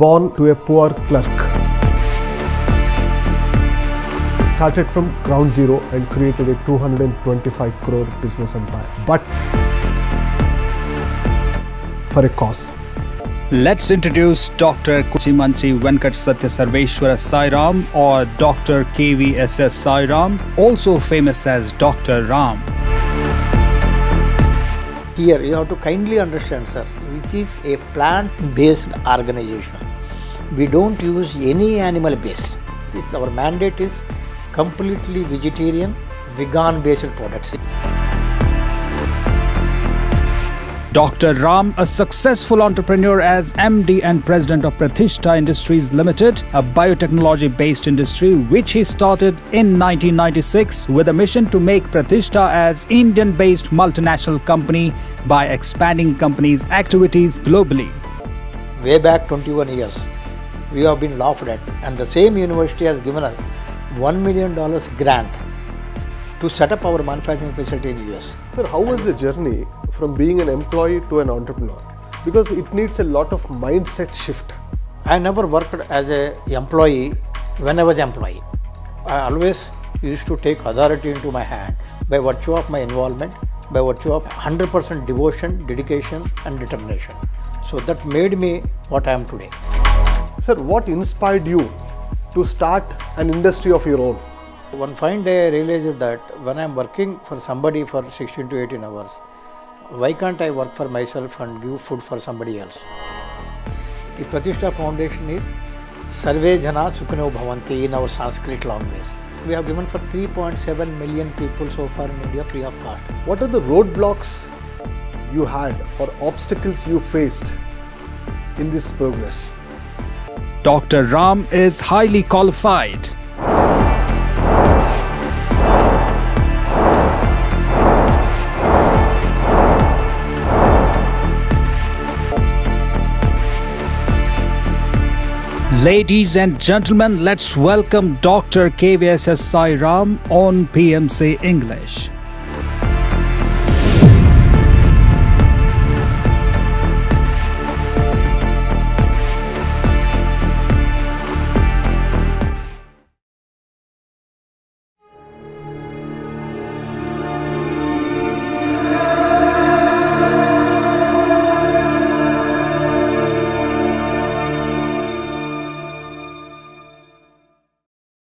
born to a poor clerk. Started from ground zero and created a 225 crore business empire. But for a cause. Let's introduce Dr. Kuchimanchi Venkat Satya Sarveswara Sairam or Dr. KVSS Sairam, also famous as Dr. Ram. Here you have to kindly understand, sir, which is a plant based organization. We don't use any animal base. This, our mandate is completely vegetarian, vegan based products. Dr. Ram, a successful entrepreneur as MD and President of Prathista Industries Limited, a biotechnology based industry which he started in 1996 with a mission to make Prathista as Indian based multinational company by expanding company's activities globally. Way back 21 years, we have been laughed at, and the same university has given us $1 million grant to set up our manufacturing facility in US. Sir, how was the journey from being an employee to an entrepreneur? Because it needs a lot of mindset shift. I never worked as a employee when I was employee. I always used to take authority into my hand by virtue of my involvement, by virtue of 100% devotion, dedication and determination. So that made me what I am today. Sir, what inspired you to start an industry of your own? One fine day I realized that when I am working for somebody for 16 to 18 hours, why can't I work for myself and give food for somebody else? The Prathista Foundation is Sarve Jana Sukhino Bhavanti in our Sanskrit language. We have given for 3.7 million people so far in India free of cost. What are the roadblocks you had or obstacles you faced in this progress? Dr. Ram is highly qualified. Ladies and gentlemen, let's welcome Dr. KVSS Sai Ram on PMC English.